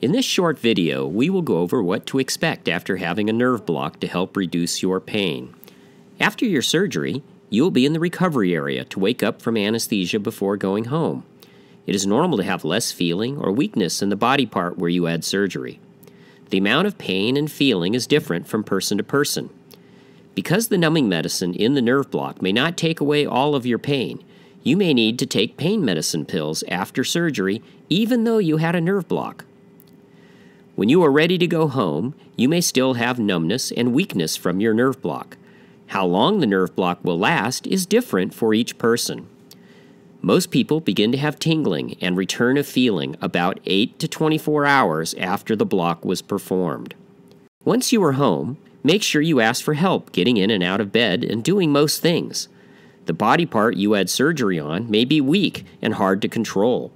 In this short video, we will go over what to expect after having a nerve block to help reduce your pain. After your surgery, you will be in the recovery area to wake up from anesthesia before going home. It is normal to have less feeling or weakness in the body part where you had surgery. The amount of pain and feeling is different from person to person. Because the numbing medicine in the nerve block may not take away all of your pain, you may need to take pain medicine pills after surgery even though you had a nerve block. When you are ready to go home, you may still have numbness and weakness from your nerve block. How long the nerve block will last is different for each person. Most people begin to have tingling and return of feeling about 8 to 24 hours after the block was performed. Once you are home, make sure you ask for help getting in and out of bed and doing most things. The body part you had surgery on may be weak and hard to control.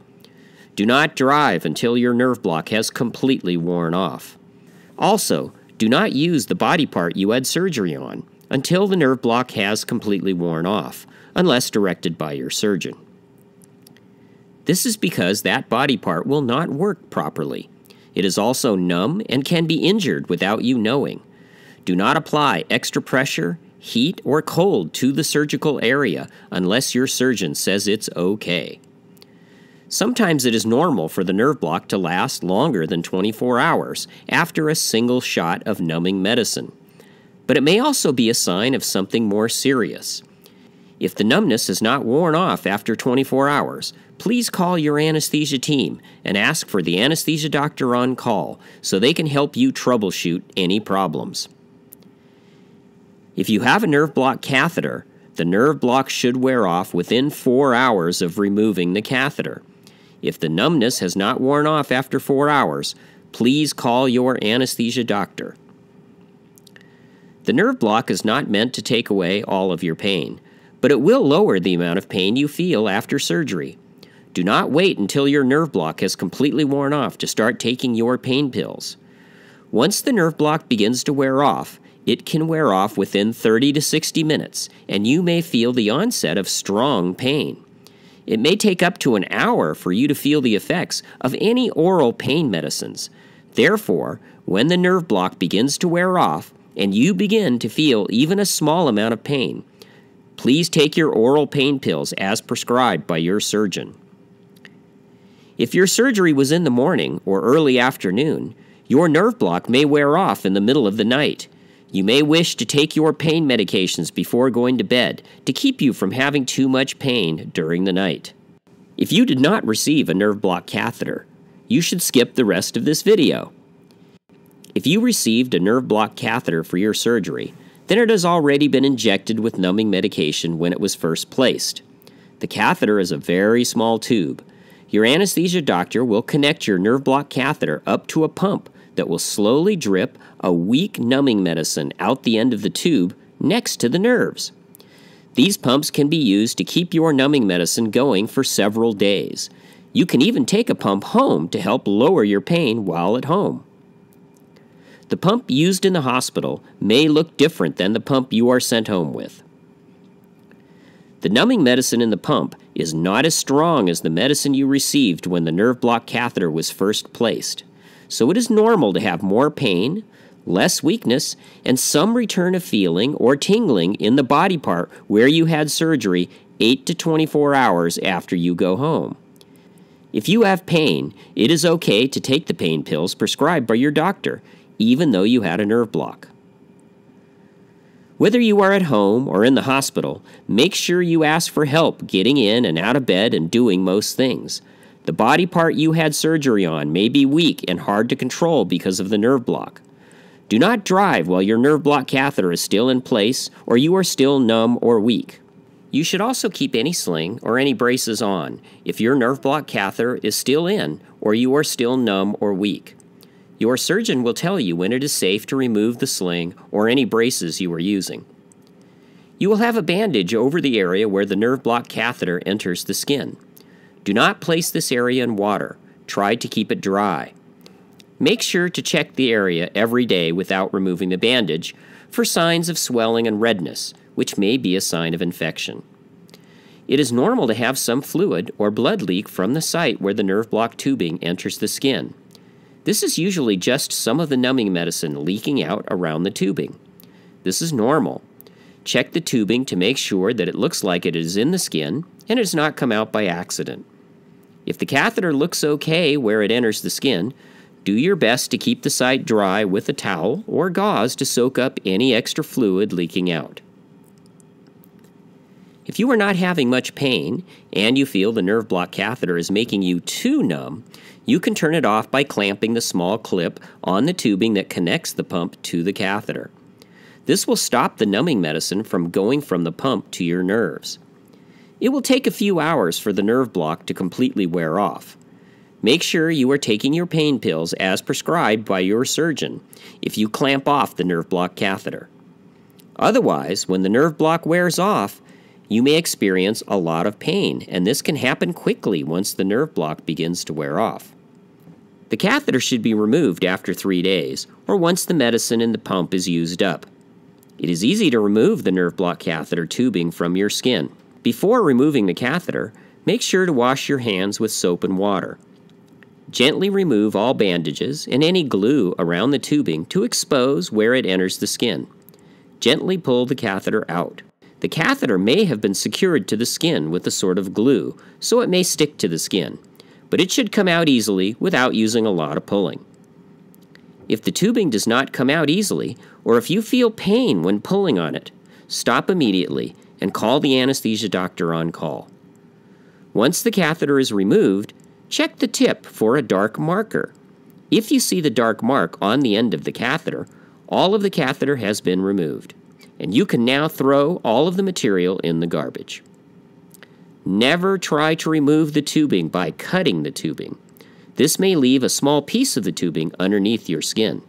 Do not drive until your nerve block has completely worn off. Also, do not use the body part you had surgery on until the nerve block has completely worn off, unless directed by your surgeon. This is because that body part will not work properly. It is also numb and can be injured without you knowing. Do not apply extra pressure, heat, or cold to the surgical area unless your surgeon says it's okay. Sometimes it is normal for the nerve block to last longer than 24 hours after a single shot of numbing medicine. But it may also be a sign of something more serious. If the numbness is not worn off after 24 hours, please call your anesthesia team and ask for the anesthesia doctor on call so they can help you troubleshoot any problems. If you have a nerve block catheter, the nerve block should wear off within four hours of removing the catheter. If the numbness has not worn off after four hours, please call your anesthesia doctor. The nerve block is not meant to take away all of your pain, but it will lower the amount of pain you feel after surgery. Do not wait until your nerve block has completely worn off to start taking your pain pills. Once the nerve block begins to wear off, it can wear off within 30 to 60 minutes, and you may feel the onset of strong pain. It may take up to an hour for you to feel the effects of any oral pain medicines. Therefore, when the nerve block begins to wear off and you begin to feel even a small amount of pain, please take your oral pain pills as prescribed by your surgeon. If your surgery was in the morning or early afternoon, your nerve block may wear off in the middle of the night you may wish to take your pain medications before going to bed to keep you from having too much pain during the night. If you did not receive a nerve block catheter, you should skip the rest of this video. If you received a nerve block catheter for your surgery, then it has already been injected with numbing medication when it was first placed. The catheter is a very small tube. Your anesthesia doctor will connect your nerve block catheter up to a pump that will slowly drip a weak numbing medicine out the end of the tube next to the nerves. These pumps can be used to keep your numbing medicine going for several days. You can even take a pump home to help lower your pain while at home. The pump used in the hospital may look different than the pump you are sent home with. The numbing medicine in the pump is not as strong as the medicine you received when the nerve block catheter was first placed so it is normal to have more pain, less weakness, and some return of feeling or tingling in the body part where you had surgery 8 to 24 hours after you go home. If you have pain, it is okay to take the pain pills prescribed by your doctor, even though you had a nerve block. Whether you are at home or in the hospital, make sure you ask for help getting in and out of bed and doing most things. The body part you had surgery on may be weak and hard to control because of the nerve block. Do not drive while your nerve block catheter is still in place or you are still numb or weak. You should also keep any sling or any braces on if your nerve block catheter is still in or you are still numb or weak. Your surgeon will tell you when it is safe to remove the sling or any braces you are using. You will have a bandage over the area where the nerve block catheter enters the skin. Do not place this area in water. Try to keep it dry. Make sure to check the area every day without removing the bandage for signs of swelling and redness, which may be a sign of infection. It is normal to have some fluid or blood leak from the site where the nerve block tubing enters the skin. This is usually just some of the numbing medicine leaking out around the tubing. This is normal. Check the tubing to make sure that it looks like it is in the skin and it has not come out by accident. If the catheter looks okay where it enters the skin, do your best to keep the site dry with a towel or gauze to soak up any extra fluid leaking out. If you are not having much pain and you feel the nerve block catheter is making you too numb, you can turn it off by clamping the small clip on the tubing that connects the pump to the catheter. This will stop the numbing medicine from going from the pump to your nerves. It will take a few hours for the nerve block to completely wear off. Make sure you are taking your pain pills as prescribed by your surgeon if you clamp off the nerve block catheter. Otherwise, when the nerve block wears off, you may experience a lot of pain, and this can happen quickly once the nerve block begins to wear off. The catheter should be removed after three days, or once the medicine in the pump is used up. It is easy to remove the nerve block catheter tubing from your skin. Before removing the catheter, make sure to wash your hands with soap and water. Gently remove all bandages and any glue around the tubing to expose where it enters the skin. Gently pull the catheter out. The catheter may have been secured to the skin with a sort of glue, so it may stick to the skin, but it should come out easily without using a lot of pulling. If the tubing does not come out easily, or if you feel pain when pulling on it, stop immediately and call the anesthesia doctor on call. Once the catheter is removed, check the tip for a dark marker. If you see the dark mark on the end of the catheter, all of the catheter has been removed and you can now throw all of the material in the garbage. Never try to remove the tubing by cutting the tubing. This may leave a small piece of the tubing underneath your skin.